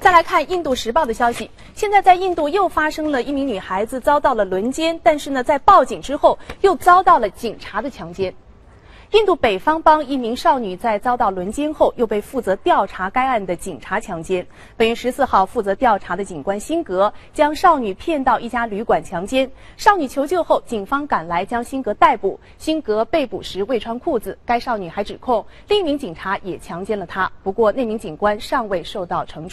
再来看《印度时报》的消息，现在在印度又发生了一名女孩子遭到了轮奸，但是呢，在报警之后又遭到了警察的强奸。印度北方邦一名少女在遭到轮奸后，又被负责调查该案的警察强奸。本月十四号，负责调查的警官辛格将少女骗到一家旅馆强奸。少女求救后，警方赶来将辛格逮捕。辛格被捕时未穿裤子，该少女还指控另一名警察也强奸了她。不过，那名警官尚未受到惩处。